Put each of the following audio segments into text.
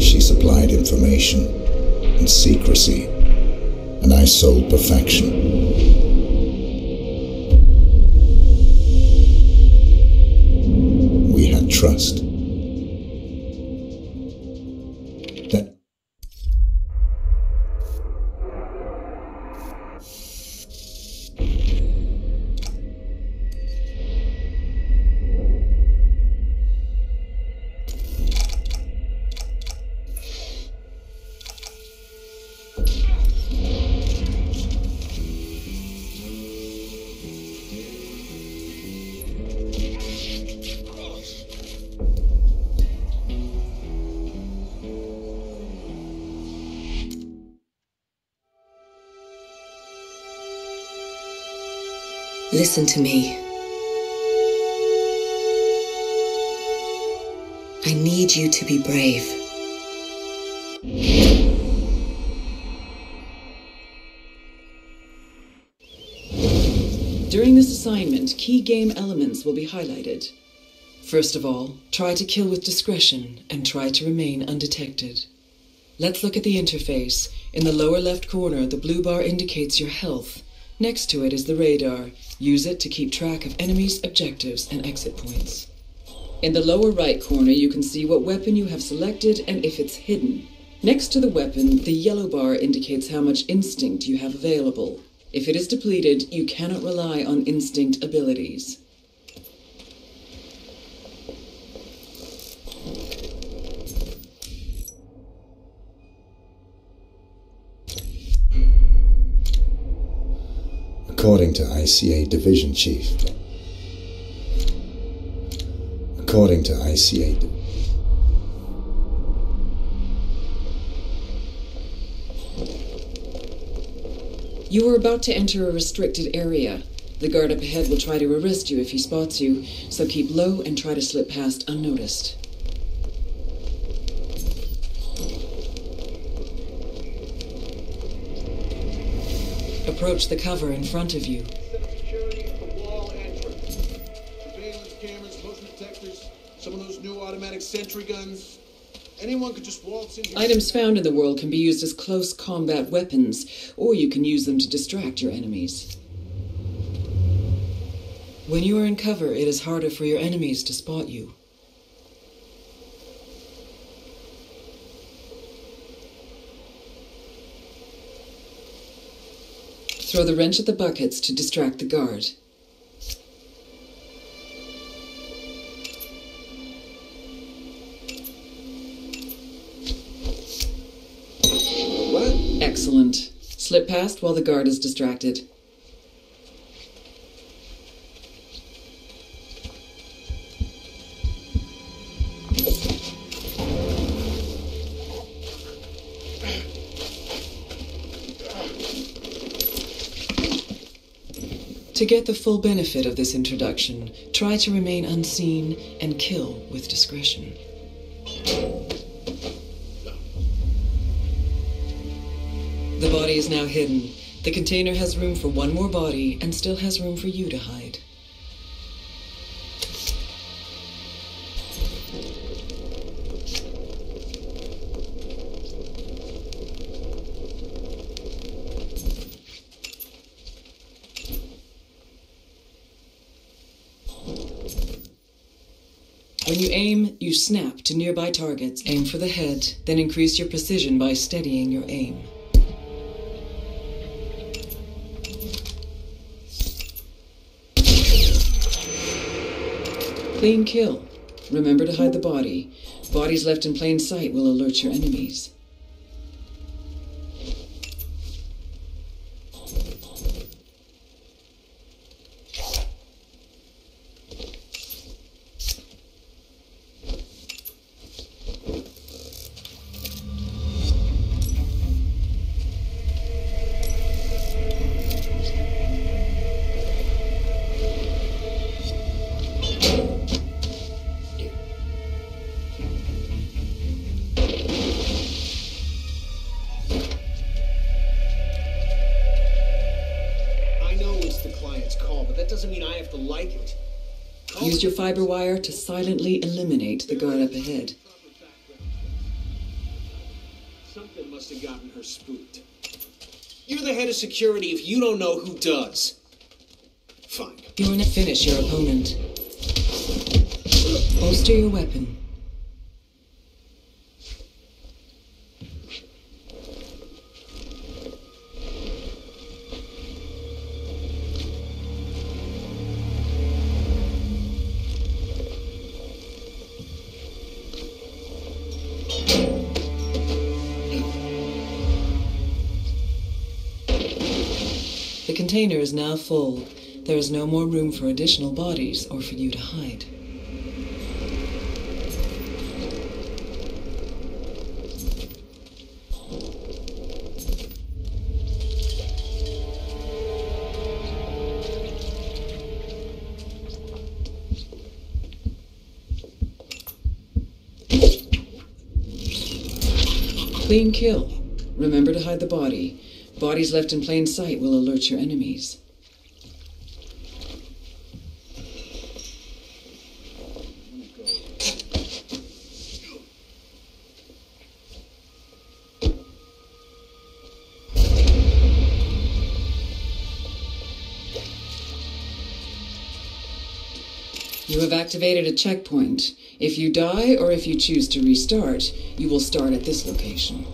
She supplied information and secrecy, and I sold perfection. We had trust. Listen to me. I need you to be brave. During this assignment, key game elements will be highlighted. First of all, try to kill with discretion and try to remain undetected. Let's look at the interface. In the lower left corner, the blue bar indicates your health. Next to it is the radar. Use it to keep track of enemies, objectives, and exit points. In the lower right corner, you can see what weapon you have selected and if it's hidden. Next to the weapon, the yellow bar indicates how much instinct you have available. If it is depleted, you cannot rely on instinct abilities. According to ICA Division Chief. According to ICA. You are about to enter a restricted area. The guard up ahead will try to arrest you if he spots you, so keep low and try to slip past unnoticed. Approach the cover in front of you. Items found in the world can be used as close combat weapons, or you can use them to distract your enemies. When you are in cover, it is harder for your enemies to spot you. Throw the wrench at the buckets to distract the guard. What? Excellent. Slip past while the guard is distracted. To get the full benefit of this introduction, try to remain unseen and kill with discretion. The body is now hidden. The container has room for one more body and still has room for you to hide. When you aim, you snap to nearby targets. Aim for the head, then increase your precision by steadying your aim. Clean kill. Remember to hide the body. Bodies left in plain sight will alert your enemies. Doesn't mean I have to like it. Use your fiber wire to silently eliminate the guard up ahead. Something must have gotten her spooked. You're the head of security if you don't know who does. Fine. You want to finish your opponent. Bolster your weapon. Container is now full. There is no more room for additional bodies or for you to hide. Clean kill. Remember to hide the body. Bodies left in plain sight will alert your enemies. You have activated a checkpoint. If you die or if you choose to restart, you will start at this location.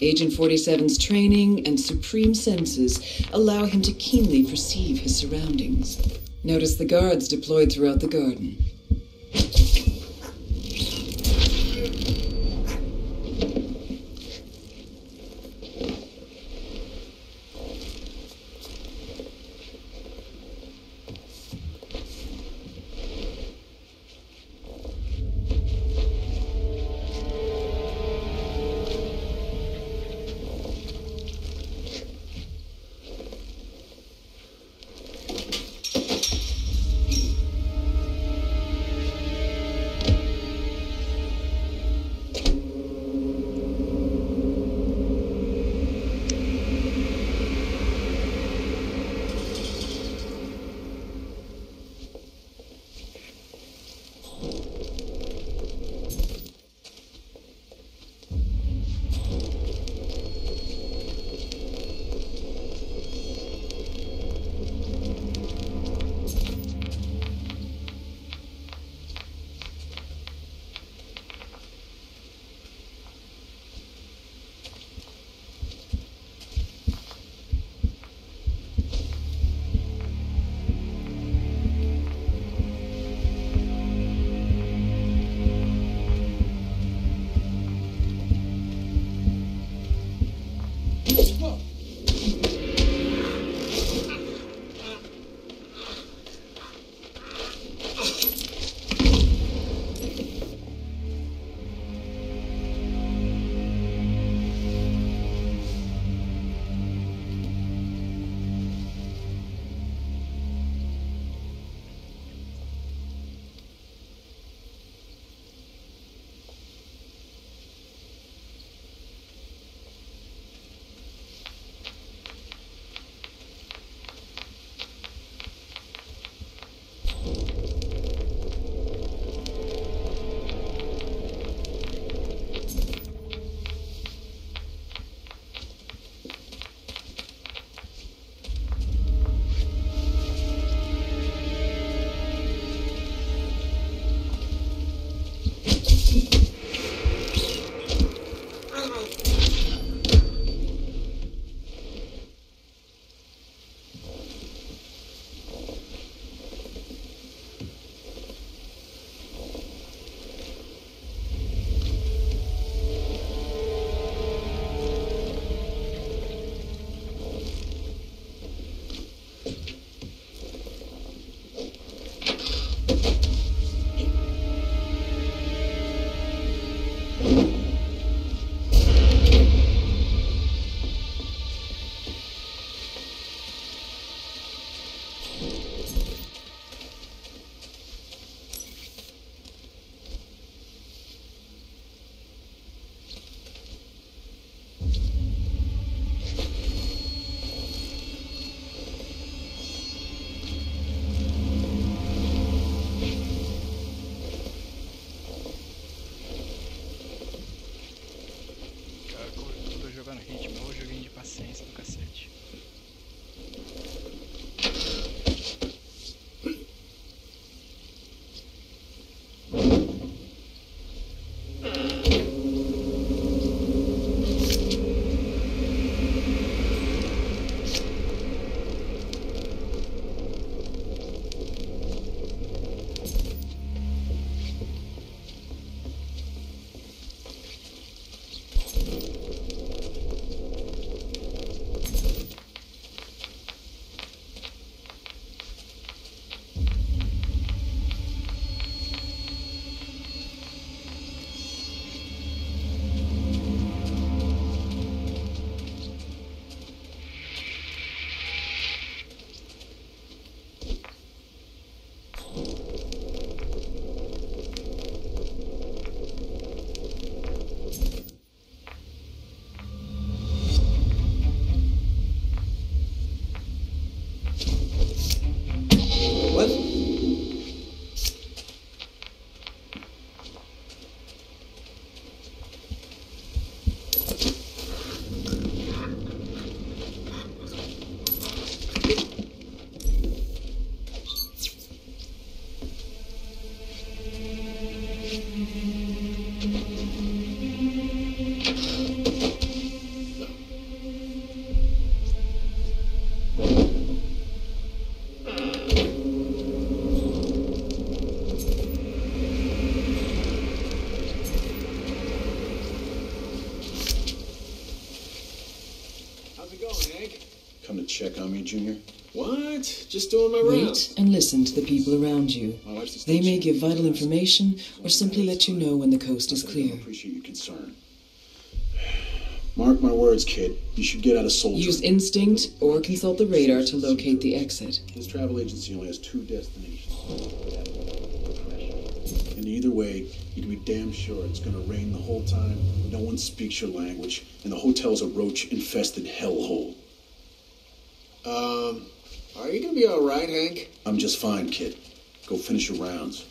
Agent 47's training and supreme senses allow him to keenly perceive his surroundings. Notice the guards deployed throughout the garden. Check on me, Junior? What? Just doing my Wait rounds. and listen to the people around you. My wife's a They may give vital information or simply let you know when the coast is I clear. appreciate your concern. Mark my words, kid. You should get out of Soldier. Use instinct or consult the radar to locate the exit. This travel agency only has two destinations. And either way, you can be damn sure it's gonna rain the whole time, no one speaks your language, and the hotel's a roach-infested hellhole. Um, are you gonna be all right, Hank? I'm just fine, kid. Go finish your rounds.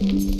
Whoa, jeez.